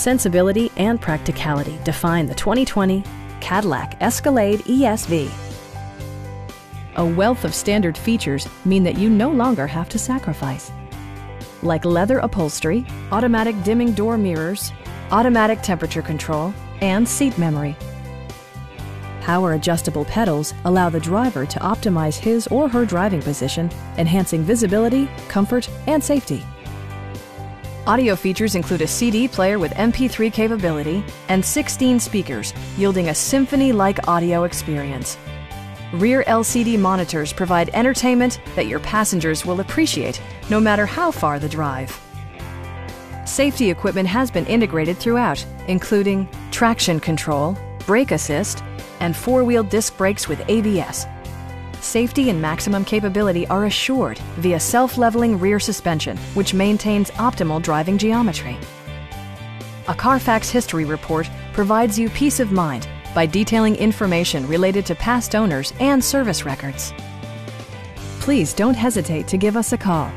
Sensibility and practicality define the 2020 Cadillac Escalade ESV. A wealth of standard features mean that you no longer have to sacrifice. Like leather upholstery, automatic dimming door mirrors, automatic temperature control, and seat memory. Power adjustable pedals allow the driver to optimize his or her driving position, enhancing visibility, comfort, and safety. Audio features include a CD player with MP3 capability and 16 speakers, yielding a symphony-like audio experience. Rear LCD monitors provide entertainment that your passengers will appreciate no matter how far the drive. Safety equipment has been integrated throughout, including traction control, brake assist, and four-wheel disc brakes with ABS. Safety and maximum capability are assured via self-leveling rear suspension, which maintains optimal driving geometry. A Carfax history report provides you peace of mind by detailing information related to past owners and service records. Please don't hesitate to give us a call